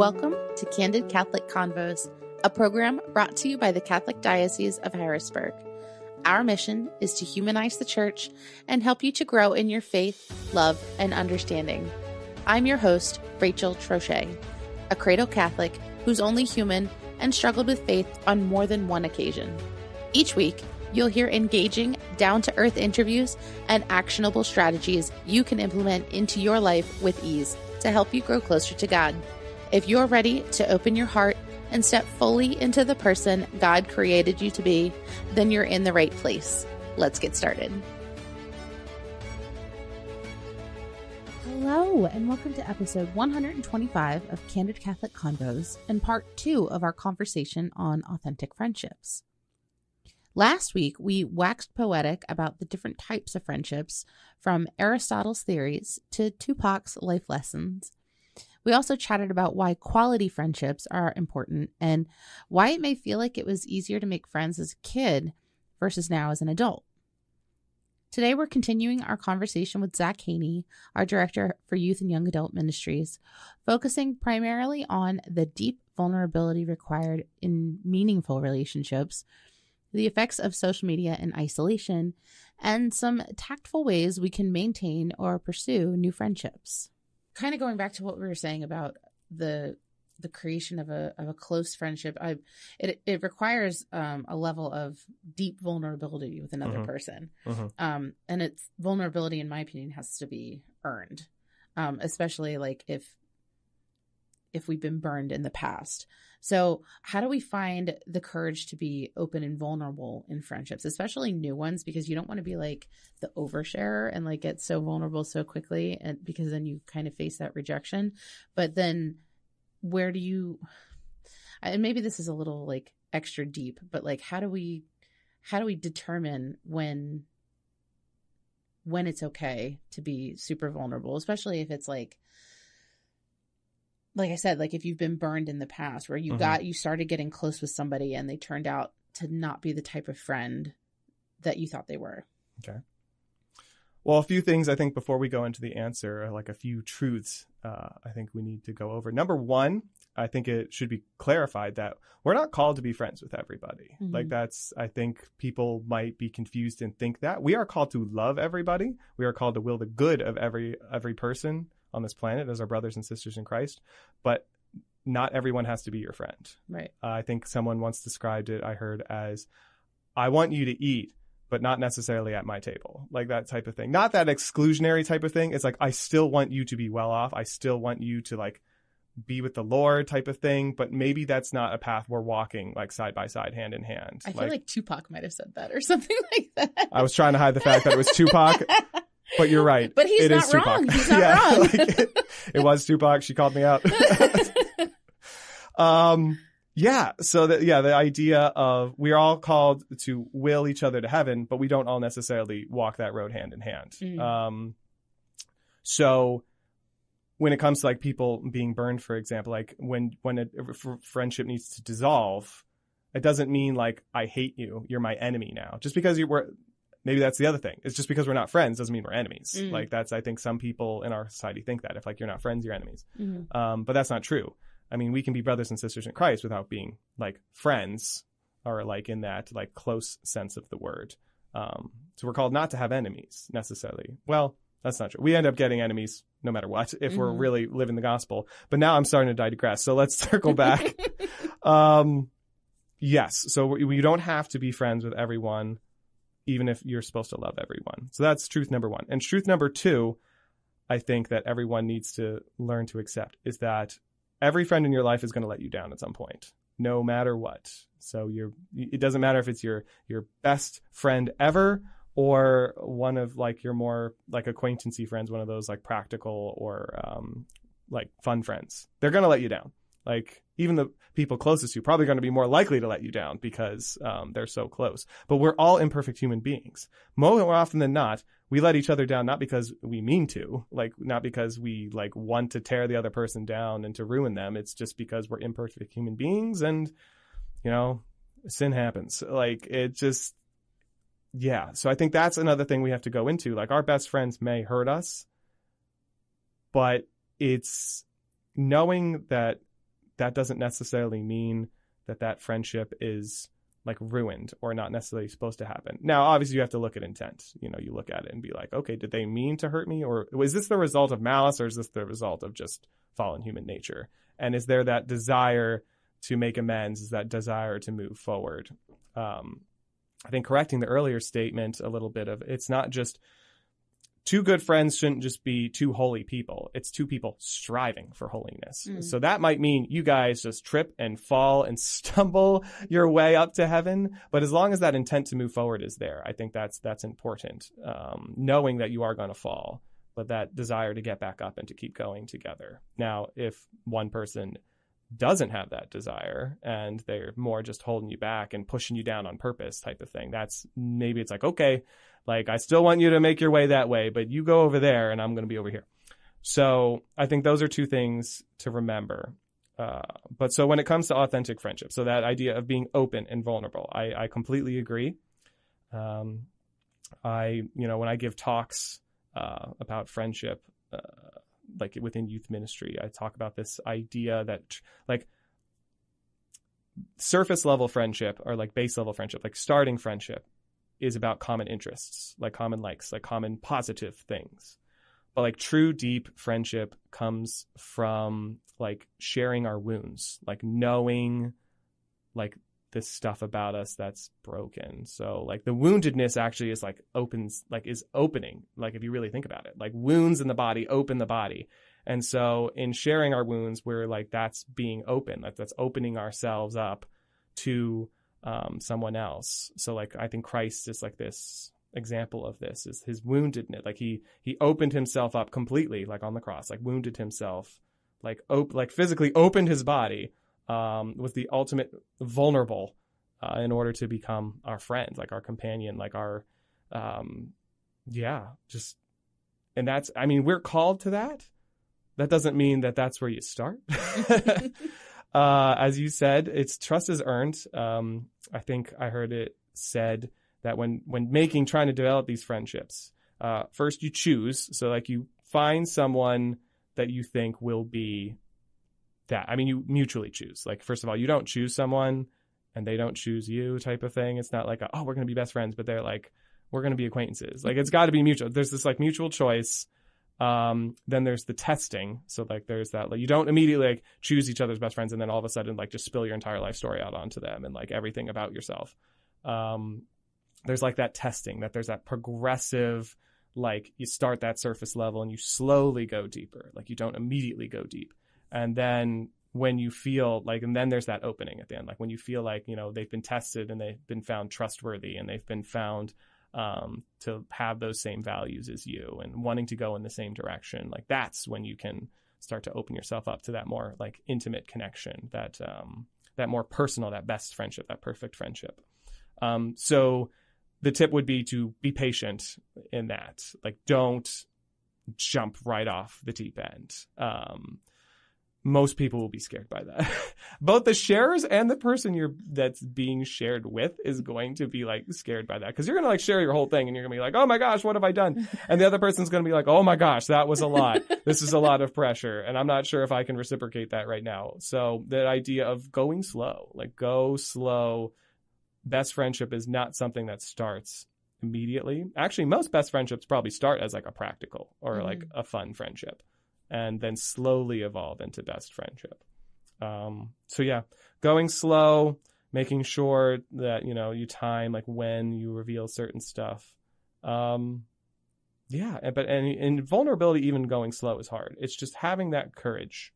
Welcome to Candid Catholic Convos, a program brought to you by the Catholic Diocese of Harrisburg. Our mission is to humanize the church and help you to grow in your faith, love, and understanding. I'm your host, Rachel Trochet, a cradle Catholic who's only human and struggled with faith on more than one occasion. Each week, you'll hear engaging, down to earth interviews and actionable strategies you can implement into your life with ease to help you grow closer to God. If you're ready to open your heart and step fully into the person God created you to be, then you're in the right place. Let's get started. Hello, and welcome to episode 125 of Candid Catholic Convos and part two of our conversation on authentic friendships. Last week, we waxed poetic about the different types of friendships, from Aristotle's theories to Tupac's life lessons. We also chatted about why quality friendships are important and why it may feel like it was easier to make friends as a kid versus now as an adult. Today, we're continuing our conversation with Zack Haney, our director for Youth and Young Adult Ministries, focusing primarily on the deep vulnerability required in meaningful relationships, the effects of social media and isolation, and some tactful ways we can maintain or pursue new friendships kind of going back to what we were saying about the the creation of a of a close friendship i it it requires um a level of deep vulnerability with another Mhm. person Mhm. um and it's vulnerability in my opinion has to be earned um especially like if if we've been burned in the past so how do we find the courage to be open and vulnerable in friendships especially new ones because you don't want to be like the oversharer and like get so vulnerable so quickly and because then you kind of face that rejection? But then where do you and maybe this is a little like extra deep but like how do we how do we determine when when it's okay to be super vulnerable especially if it's like like i said like if you've been burned in the past where you Mhm. got you started getting close with somebody and they turned out to not be the type of friend that you thought they were Okay. Well, a few things I think before we go into the answer, like a few truths uh, I think we need to go over. Number one, I think it should be clarified that we're not called to be friends with everybody. Mhm. Like that's, I think people might be confused and think that we are called to love everybody. We are called to will the good of every every person on this planet as our brothers and sisters in Christ. But not everyone has to be your friend. right Uh, I think someone once described it, I heard, as I want you to eat, but not necessarily at my table. Like that type of thing. Not that exclusionary type of thing. It's like, I still want you to be well off. I still want you to like be with the Lord type of thing, but maybe that's not a path we're walking like side by side, hand in hand. i feel like, tupac might have said that or something like that I was trying to hide the fact that it was Tupac, but you're right. But he's It not is Tupac. wrong. He's not Yeah, wrong. like, it, it was Tupac. She called me out. um yeah so that yeah the idea of we're all called to will each other to heaven but we don't all necessarily walk that road hand in hand Mm. um so when it comes to like people being burned for example like when when a, a f- friendship needs to dissolve it doesn't mean like i hate you you're my enemy now just because you were maybe that's the other thing it's just because we're not friends doesn't mean we're enemies Mm. like that's i think some people in our society think that if like you're not friends you're enemies Mhm. um, but that's not true. I mean, we can be brothers and sisters in Christ without being like friends or like in that like close sense of the word. Um, so we're called not to have enemies necessarily. Well, that's not true. We end up getting enemies no matter what if we're Mhm. really living the gospel. But now I'm starting to digress. So let's circle back. um, yes. So we, we don't have to be friends with everyone, even if you're supposed to love everyone. So that's truth number one. And truth number two, I think that everyone needs to learn to accept is that every friend in your life is going to let you down at some point, no matter what. So you're, it doesn't matter if it's your, your best friend ever or one of like your more like acquaintancy friends, one of those like practical or, um, like fun friends. They're going to let you down. Like even the people closest to you probably going to be more likely to let you down because um, they're so close. But we're all imperfect human beings. More often than not, we let each other down not because we mean to, like not because we like want to tear the other person down and to ruin them. It's just because we're imperfect human beings and you know, sin happens. Like it just yeah. So I think that's another thing we have to go into. Like our best friends may hurt us, but it's knowing that that doesn't necessarily mean that that friendship is like ruined or not necessarily supposed to happen. Now, obviously, you have to look at intent. You know, you look at it and be like, okay, did they mean to hurt me, or is this the result of malice, or is this the result of just fallen human nature? And is there that desire to make amends? Is that desire to move forward? Um, I think correcting the earlier statement a little bit of it's not just two good friends shouldn't just be two holy people. It's two people striving for holiness. Mm. So that might mean you guys just trip and fall and stumble your way up to heaven. But as long as that intent to move forward is there, I think that's that's important. Um, knowing that you are going to fall, but that desire to get back up and to keep going together. Now, if one person doesn't have that desire and they're more just holding you back and pushing you down on purpose type of thing. That's maybe it's like okay like i still want you to make your way that way but you go over there and i'm going to be over here. So i think those are two things to remember. Uh, but so when it comes to authentic friendship so that idea of being open and vulnerable i, I completely agree. Um, i you know when i give talks uh, about friendship uh, like within youth ministry. I talk about this idea that like surface level friendship or like base level friendship like starting friendship is about common interests like common likes like common positive things. But like true deep friendship comes from like sharing our wounds like knowing like this stuff about us that's broken. So like the woundedness actually is like opens like is opening. Like if you really think about it, like wounds in the body open the body. And so in sharing our wounds, we're like that's being open. Like that's opening ourselves up to um, someone else. So like I think Christ is like this example of this is his woundedness. Like he he opened himself up completely, like on the cross, like wounded himself, like op- like physically opened his body um, was the ultimate vulnerable uh, in order to become our friend, like our companion, like our, um, yeah, just, and that's, I mean, we're called to that. That doesn't mean that that's where you start. uh, as you said, it's trust is earned. Um, I think I heard it said that when when making trying to develop these friendships, uh, first you choose. So like you find someone that you think will be that. I mean, you mutually choose. Like, first of all, you don't choose someone and they don't choose you type of thing. It's not like, a, oh, we're going to be best friends, but they're like, we're going to be acquaintances. Like, it's got to be mutual. There's this like mutual choice. Um, then there's the testing. So like, there's that, like, you don't immediately like choose each other's best friends and then all of a sudden like just spill your entire life story out onto them and like everything about yourself. Um, there's like that testing that there's that progressive, like you start that surface level and you slowly go deeper. Like you don't immediately go deep and then when you feel like and then there's that opening at the end like when you feel like you know they've been tested and they've been found trustworthy and they've been found um, to have those same values as you and wanting to go in the same direction like that's when you can start to open yourself up to that more like intimate connection that um, that more personal that best friendship that perfect friendship. Um, so the tip would be to be patient in that. Like don't jump right off the deep end. Um, most people will be scared by that. Both the sharers and the person you're that's being shared with is going to be like scared by that because you're gonna like share your whole thing and you're gonna be like, oh my gosh, what have I done? And the other person's gonna be like, oh my gosh, that was a lot. this is a lot of pressure, and I'm not sure if I can reciprocate that right now. So that idea of going slow, like go slow. Best friendship is not something that starts immediately. Actually, most best friendships probably start as like a practical or mm-hmm. like a fun friendship and then slowly evolve into best friendship. Um, so yeah, going slow, making sure that you know you time like when you reveal certain stuff. Um, yeah, but and, and vulnerability, even going slow, is hard. It's just having that courage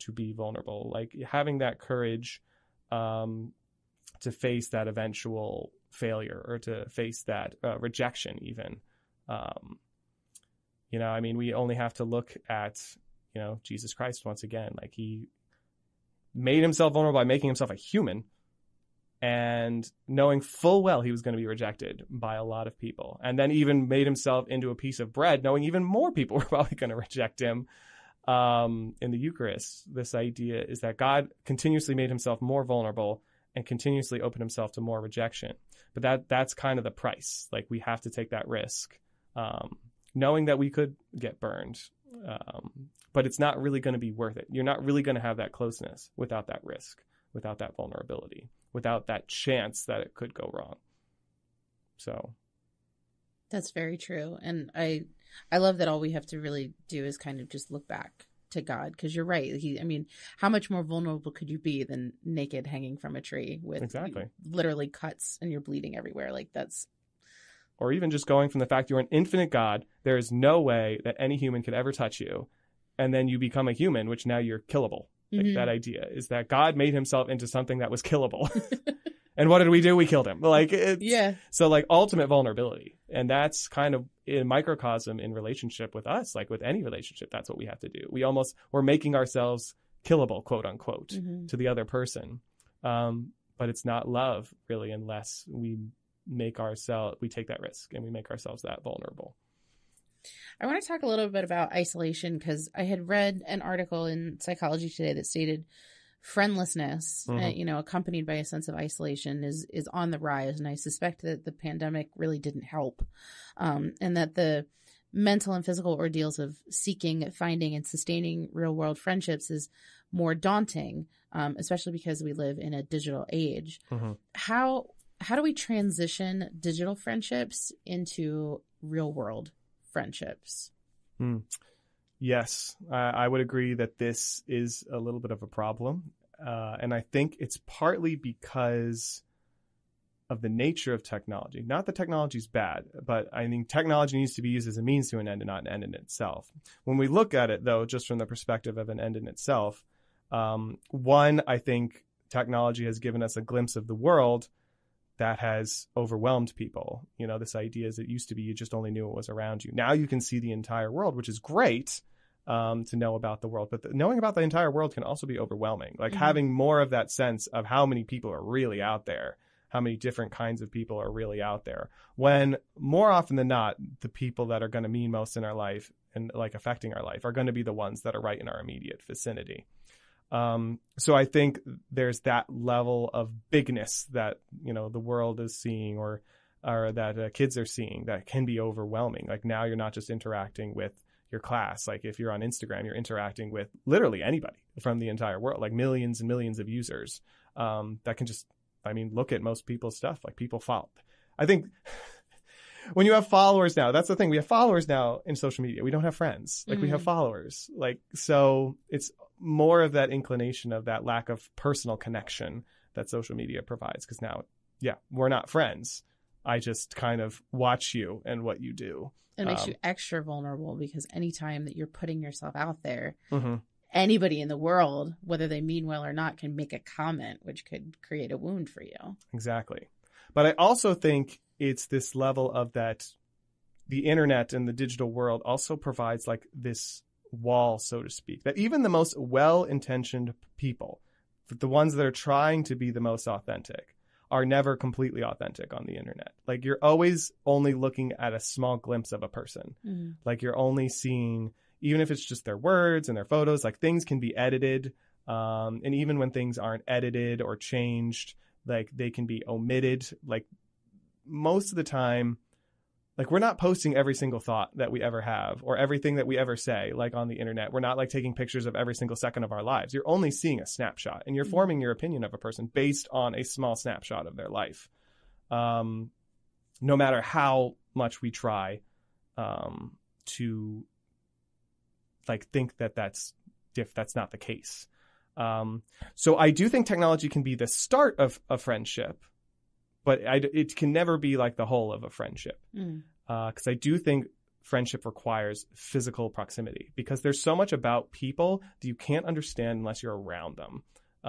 to be vulnerable, like having that courage um, to face that eventual failure or to face that uh, rejection, even. Um, you know, I mean, we only have to look at, you know, Jesus Christ once again. Like he made himself vulnerable by making himself a human and knowing full well he was going to be rejected by a lot of people. And then even made himself into a piece of bread, knowing even more people were probably going to reject him um, in the Eucharist. This idea is that God continuously made himself more vulnerable and continuously opened himself to more rejection. But that that's kind of the price. Like we have to take that risk. Um, knowing that we could get burned. Um, but it's not really going to be worth it. You're not really going to have that closeness without that risk, without that vulnerability, without that chance that it could go wrong. So That's very true. And I I love that all we have to really do is kind of just look back to God because you're right. He I mean, how much more vulnerable could you be than naked hanging from a tree with Exactly. literally cuts and you're bleeding everywhere? Like that's or even just going from the fact you're an infinite God, there is no way that any human could ever touch you. And then you become a human, which now you're killable. Like Mhm. that idea is that God made himself into something that was killable. and what did we do? We killed him. Like it's, yeah. So like ultimate vulnerability. And that's kind of in microcosm in relationship with us, like with any relationship, that's what we have to do. We almost we're making ourselves killable, quote unquote, Mhm. to the other person. Um, but it's not love really unless we make ourselves we take that risk and we make ourselves that vulnerable. I want to talk a little bit about isolation because I had read an article in Psychology Today that stated friendlessness, uh, Mhm. you know, accompanied by a sense of isolation, is is on the rise, and I suspect that the pandemic really didn't help, um, and that the mental and physical ordeals of seeking, finding, and sustaining real world friendships is more daunting, um, especially because we live in a digital age. Mhm. How how do we transition digital friendships into real world friendships? Yes, I, I would agree that this is a little bit of a problem. Uh, and I think it's partly because of the nature of technology. Not that technology is bad, but I think technology needs to be used as a means to an end and not an end in itself. When we look at it, though, just from the perspective of an end in itself, um, one, I think technology has given us a glimpse of the world that has overwhelmed people. You know, this idea is it used to be you just only knew what was around you. Now you can see the entire world, which is great um, to know about the world. But the, knowing about the entire world can also be overwhelming. Like Mhm. having more of that sense of how many people are really out there, how many different kinds of people are really out there. When more often than not, the people that are going to mean most in our life and like affecting our life are going to be the ones that are right in our immediate vicinity. Um, so I think there's that level of bigness that you know the world is seeing, or or that uh, kids are seeing that can be overwhelming. Like now you're not just interacting with your class. Like if you're on Instagram, you're interacting with literally anybody from the entire world, like millions and millions of users um, that can just, I mean, look at most people's stuff. Like people follow. I think when you have followers now, that's the thing. We have followers now in social media. We don't have friends. Like we have Mhm. followers. Like so, it's more of that inclination of that lack of personal connection that social media provides. Because now, yeah, we're not friends. I just kind of watch you and what you do. It makes Um, you extra vulnerable because anytime that you're putting yourself out there, Mm-hmm. anybody in the world, whether they mean well or not, can make a comment which could create a wound for you. Exactly. But I also think it's this level of that the internet and the digital world also provides like this wall, so to speak, that even the most well intentioned people, the ones that are trying to be the most authentic, are never completely authentic on the internet. Like you're always only looking at a small glimpse of a person. Like you're only seeing, even if it's just their words and their photos, like things can be edited. Um, and even when things aren't edited or changed, like they can be omitted. Like most of the time, like we're not posting every single thought that we ever have or everything that we ever say, like on the internet. We're not like taking pictures of every single second of our lives. You're only seeing a snapshot and you're Mhm. forming your opinion of a person based on a small snapshot of their life. Um, no matter how much we try um, to like think that that's if that's not the case. Um, so I do think technology can be the start of a friendship, but I, it can never be like the whole of a friendship Mm. because I do think friendship requires physical proximity because there's so much about people that you can't understand unless you're around them.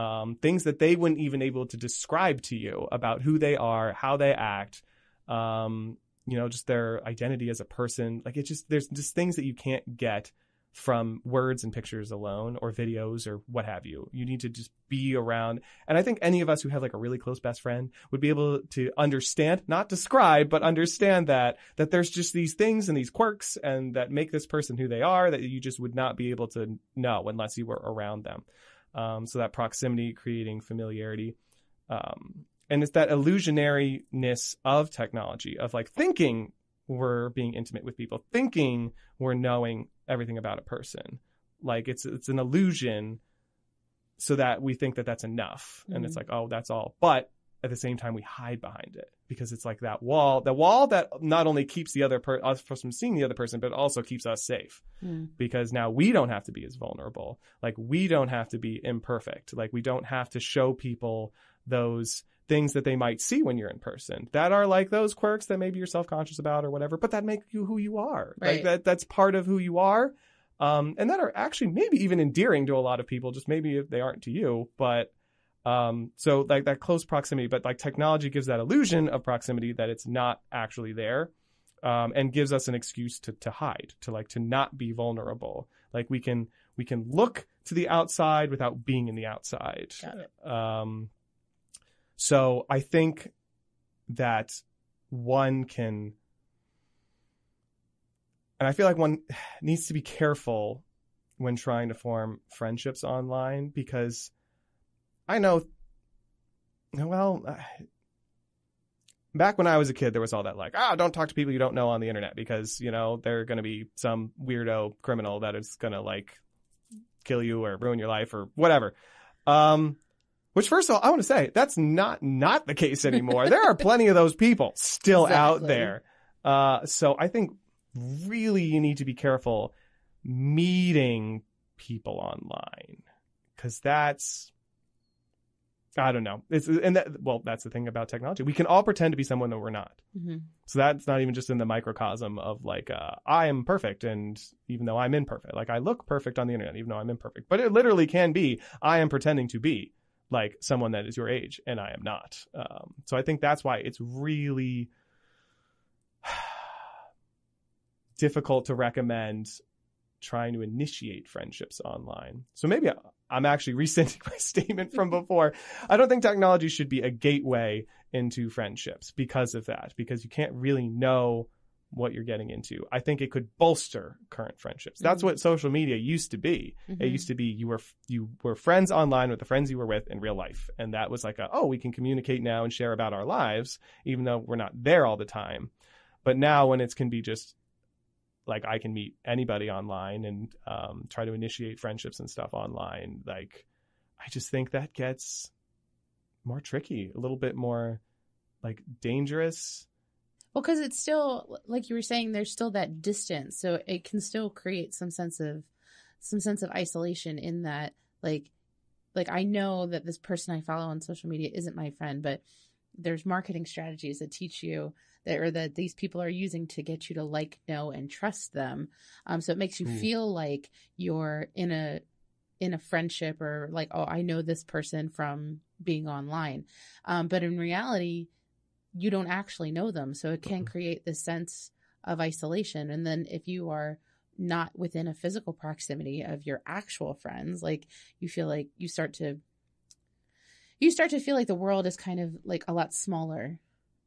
Um, things that they wouldn't even able to describe to you about who they are, how they act, um, you know, just their identity as a person. Like it just there's just things that you can't get from words and pictures alone or videos or what have you. You need to just be around. And I think any of us who have like a really close best friend would be able to understand, not describe, but understand that, that there's just these things and these quirks and that make this person who they are that you just would not be able to know unless you were around them. Um, so that proximity creating familiarity. Um, and it's that illusionariness of technology of like thinking we're being intimate with people, thinking we're knowing everything about a person. Like it's it's an illusion, so that we think that that's enough, and it's Mhm. like, oh, that's all. But at the same time, we hide behind it because it's like that wall, the wall that not only keeps the other per- us from seeing the other person, but also keeps us safe Mm. because now we don't have to be as vulnerable. Like we don't have to be imperfect. Like we don't have to show people those things that they might see when you're in person that are like those quirks that maybe you're self-conscious about or whatever, but that make you who you are. Like Right. that that's part of who you are. Um, and that are actually maybe even endearing to a lot of people, just maybe if they aren't to you, but um, so like that close proximity, but like technology gives that illusion of proximity that it's not actually there um, and gives us an excuse to to hide, to like to not be vulnerable. Like we can we can look to the outside without being in the outside. Got it. Um, so I think that one can, and I feel like one needs to be careful when trying to form friendships online because I know, well, back when I was a kid, there was all that like, ah, don't talk to people you don't know on the internet because, you know, they're going to be some weirdo criminal that is going to like kill you or ruin your life or whatever. Um, which first of all, I want to say that's not, not the case anymore. there are plenty of those people still out there. Uh, so I think really you need to be careful meeting people online because that's I don't know. It's and that well, that's the thing about technology. We can all pretend to be someone that we're not. Mhm. So that's not even just in the microcosm of like uh, I am perfect, and even though I'm imperfect, like I look perfect on the internet, even though I'm imperfect. But it literally can be I am pretending to be like someone that is your age, and I am not. Um, so I think that's why it's really difficult to recommend trying to initiate friendships online. So maybe I'm actually rescinding my statement from before. I don't think technology should be a gateway into friendships because of that, because you can't really know what you're getting into. I think it could bolster current friendships. That's Mhm. what social media used to be. It Mhm. used to be you were you were friends online with the friends you were with in real life, and that was like a oh we can communicate now and share about our lives even though we're not there all the time. But now when it can be just like I can meet anybody online and um, try to initiate friendships and stuff online. Like, I just think that gets more tricky, a little bit more like dangerous. Well, because it's still like you were saying, there's still that distance, so it can still create some sense of some sense of isolation in that, like, like I know that this person I follow on social media isn't my friend, but there's marketing strategies that teach you that or that these people are using to get you to like, know, and trust them. Um, so it makes you Ooh. feel like you're in a in a friendship or like, oh, I know this person from being online. Um, but in reality, you don't actually know them. So it can Mhm. create this sense of isolation. And then if you are not within a physical proximity of your actual friends, like you feel like you start to you start to feel like the world is kind of like a lot smaller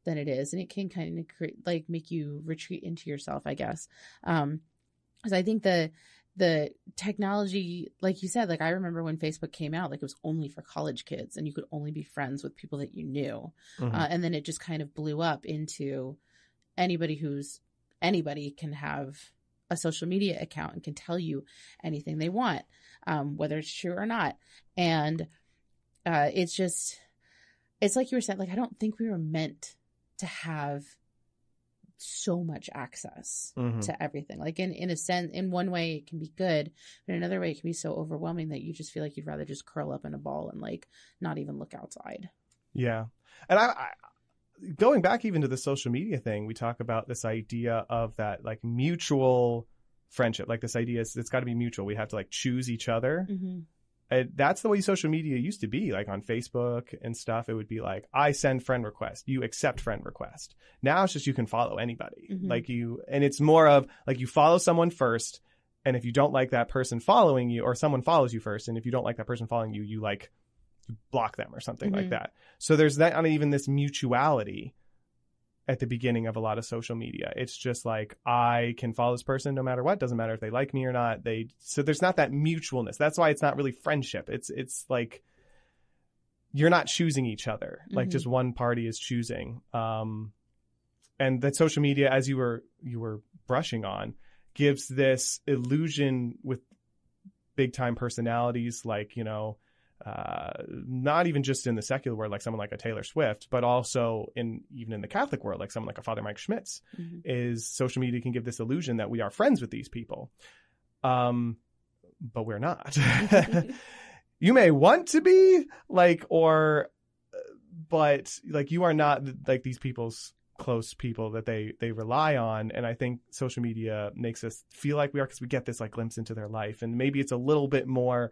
than it is and it can kind of create like make you retreat into yourself i guess um because i think the the technology like you said like i remember when facebook came out like it was only for college kids and you could only be friends with people that you knew Mhm. uh, and then it just kind of blew up into anybody who's anybody can have a social media account and can tell you anything they want um, whether it's true or not and uh, it's just it's like you were saying like i don't think we were meant to have so much access Mhm. to everything like in in a sense in one way it can be good but in another way it can be so overwhelming that you just feel like you'd rather just curl up in a ball and like not even look outside Yeah. And I, I going back even to the social media thing, we talk about this idea of that like mutual friendship. Like this idea is it's got to be mutual. We have to like choose each other. mm-hmm. That's the way social media used to be. Like on Facebook and stuff, it would be like I send friend request, you accept friend request. Now it's just you can follow anybody. Mhm. Like you, and it's more of like you follow someone first, and if you don't like that person following you, or someone follows you first, and if you don't like that person following you, you like you block them or something like Mhm. that. So there's not even this mutuality at the beginning of a lot of social media. It's just like I can follow this person no matter what. Doesn't matter if they like me or not. They so there's not that mutualness. That's why it's not really friendship. It's it's like you're not choosing each other. Like Mhm. just one party is choosing. Um and that social media, as you were you were brushing on, gives this illusion with big time personalities like you know uh, not even just in the secular world, like someone like a Taylor Swift, but also in even in the Catholic world, like someone like a Father Mike Schmitz, Mhm. is social media can give this illusion that we are friends with these people, um, but we're not. you may want to be like, or, but like you are not like these people's close people that they they rely on and i think social media makes us feel like we are because we get this like glimpse into their life and maybe it's a little bit more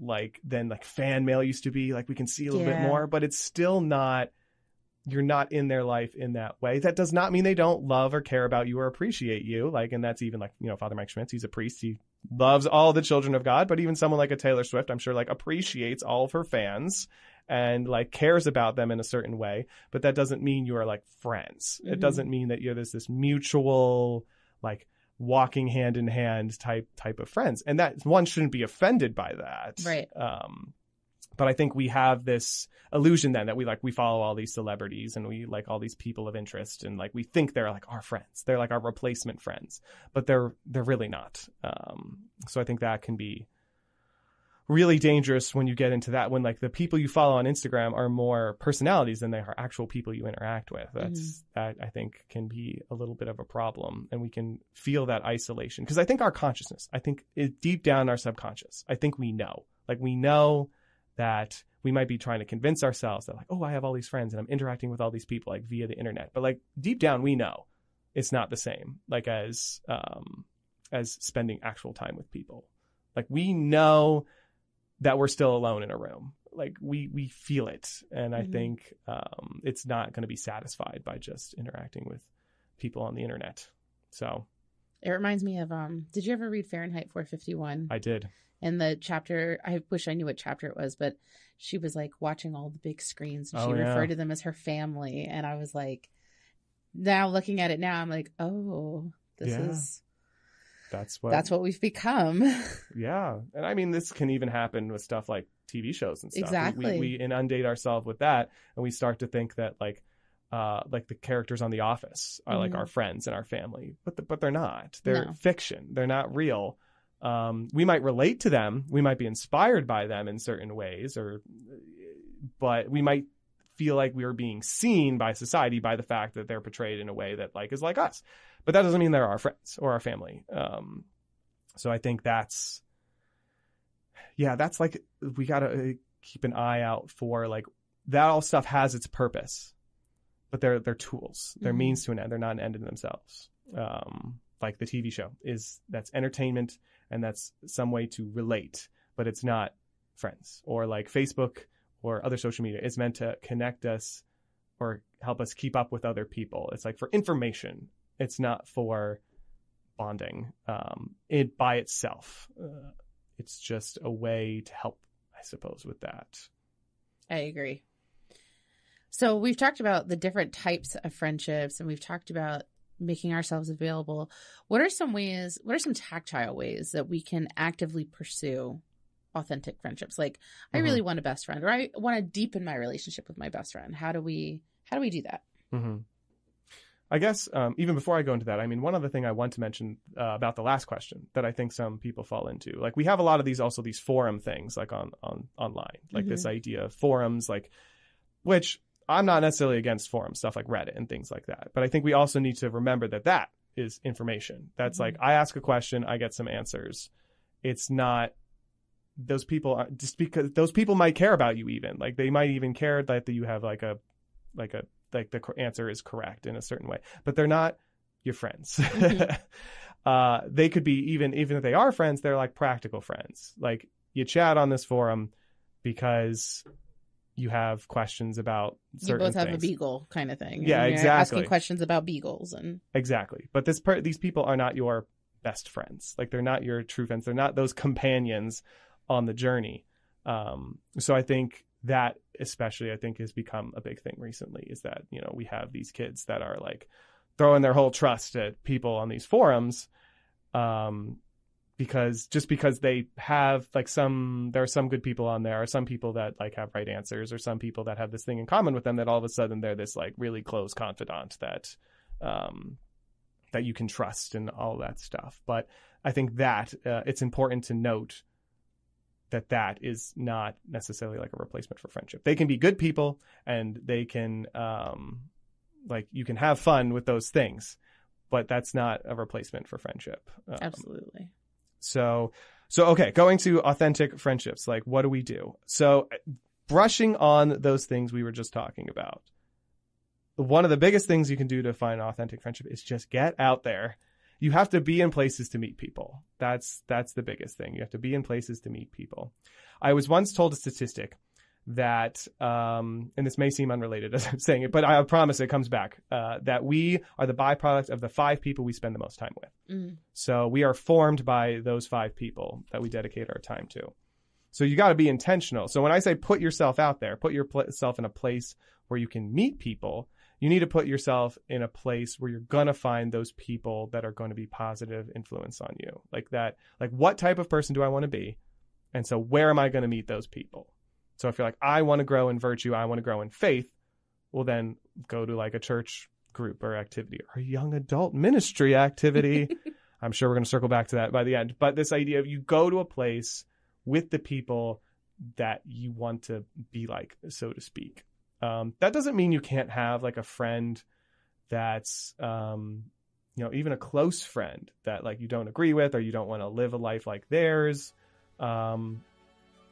like than like fan mail used to be like we can see a little bit more but it's still not you're not in their life in that way. That does not mean they don't love or care about you or appreciate you like and that's even like you know father mike schmitz he's a priest he loves all the children of god but even someone like a taylor swift i'm sure like appreciates all of her fans and like cares about them in a certain way but that doesn't mean you are like friends. It Mhm. doesn't mean that you're this this mutual like walking hand in hand type type of friends. And that one shouldn't be offended by that. Right. um but i think we have this illusion then that we like we follow all these celebrities and we like all these people of interest and like we think they're like our friends. They're like our replacement friends. But they're they're really not. Um so i think that can be really dangerous when you get into that when like the people you follow on Instagram are more personalities than they are actual people you interact with. That's that I think can be a little bit of a problem and we can feel that isolation because I think our consciousness, I think it, deep down our subconscious, I think we know. Like we know that we might be trying to convince ourselves that like, oh, I have all these friends and I'm interacting with all these people like via the internet. But like deep down we know it's not the same like as um as spending actual time with people. Like we know that we're still alone in a room. Like we we feel it, and I Mhm. think um, it's not going to be satisfied by just interacting with people on the internet. So It reminds me of um. Did you ever read Fahrenheit 451? I did. in the chapter i wish i knew what chapter it was but she was like watching all the big screens and she Oh, yeah. referred to them as her family and i was like now looking at it now i'm like oh this Yeah. is That's what. that's what we've become Yeah, and I mean this can even happen with stuff like TV shows and stuff. We- Exactly. We, we inundate ourselves with that, and we start to think that like. Uh, like the characters on The Office are like Mhm. our friends and our family, but th- but they're not. They're No. fiction. They're not real. Um, we might relate to them. We might be inspired by them in certain ways, or but we might feel like we are being seen by society by the fact that they're portrayed in a way that like is like us. But that doesn't mean they're our friends or our family. Um, so I think that's yeah, that's like we gotta uh, keep an eye out for like that. All stuff has its purpose, but they're they're tools. They're Mhm. means to an end. They're not an end in themselves. Um, like the TV show is that's entertainment and that's some way to relate, but it's not friends or like Facebook or other social media. It's meant to connect us or help us keep up with other people. It's like for information. It's not for bonding. Um, it by itself. Uh, it's just a way to help, I suppose, with that. i agree so we've talked about the different types of friendships and we've talked about making ourselves available what are some ways what are some tactile ways that we can actively pursue authentic friendships like i Mhm. really want a best friend or i want to deepen my relationship with my best friend how do we how do we do that hmm I guess um, even before I go into that, I mean, one other thing I want to mention uh, about the last question that I think some people fall into, like we have a lot of these also these forum things, like on on online, like this idea of forums, like which I'm not necessarily against forums, stuff like Reddit and things like that, but I think we also need to remember that that is information. That's Mhm. like I ask a question, I get some answers. It's not those people are just because those people might care about you even like they might even care that you have like a like a like the answer is correct in a certain way but they're not your friends Mhm. uh they could be even even if they are friends they're like practical friends like you chat on this forum because you have questions about you both have things. a beagle kind of thing Yeah, exactly. asking questions about beagles and Exactly. But this per- these people are not your best friends. Like they're not your true friends. They're not those companions on the journey. Um, so I think that especially I think has become a big thing recently is that, you know, we have these kids that are like throwing their whole trust at people on these forums. Um, because just because they have like some there are some good people on there or some people that like have right answers or some people that have this thing in common with them that all of a sudden they're this like really close confidant that um, that you can trust and all that stuff. But I think that uh, it's important to note that that is not necessarily like a replacement for friendship. They can be good people and they can um, like you can have fun with those things, but that's not a replacement for friendship. Um, Absolutely. so so okay, going to authentic friendships. Like what do we do? So brushing on those things we were just talking about. One of the biggest things you can do to find authentic friendship is just get out there. You have to be in places to meet people. That's that's the biggest thing. You have to be in places to meet people. I was once told a statistic that, um, and this may seem unrelated as I'm saying it, but I promise it comes back. Uh, that we are the byproduct of the five people we spend the most time with. Mm. So we are formed by those five people that we dedicate our time to. So you got to be intentional. So when I say put yourself out there, put yourself in a place where you can meet people, you need to put yourself in a place where you're going to find those people that are going to be positive influence on you. Like that, like what type of person do I want to be? And so where am I going to meet those people? So if you're like, I want to grow in virtue, I want to grow in faith, well, then go to like a church group or activity or a young adult ministry activity. I'm sure we're going to circle back to that by the end. But this idea of you go to a place with the people that you want to be like, so to speak. Um, that doesn't mean you can't have like a friend that's, um, you know, even a close friend that like you don't agree with or you don't want to live a life like theirs. Um,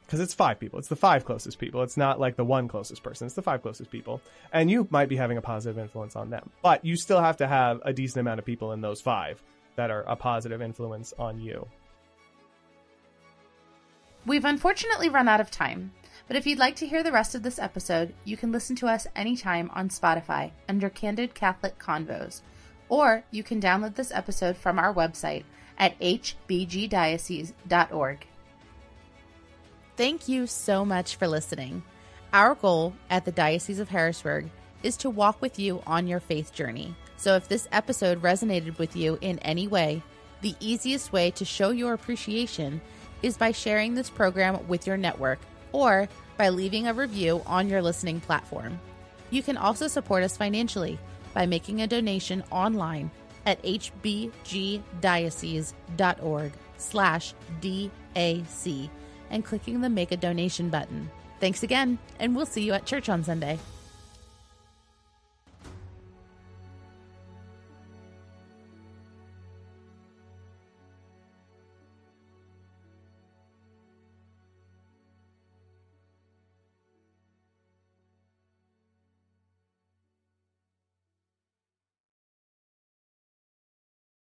because it's five people. It's the five closest people. It's not like the one closest person. It's the five closest people. And you might be having a positive influence on them. But you still have to have a decent amount of people in those five that are a positive influence on you. We've unfortunately run out of time, but if you'd like to hear the rest of this episode, you can listen to us anytime on Spotify under Candid Catholic Convos, or you can download this episode from our website at hbgdiocese.org. Thank you so much for listening. Our goal at the Diocese of Harrisburg is to walk with you on your faith journey. So if this episode resonated with you in any way, the easiest way to show your appreciation is by sharing this program with your network or by leaving a review on your listening platform. You can also support us financially by making a donation online at hbgdiocese.org slash DAC and clicking the Make a Donation button. Thanks again, and we'll see you at church on Sunday.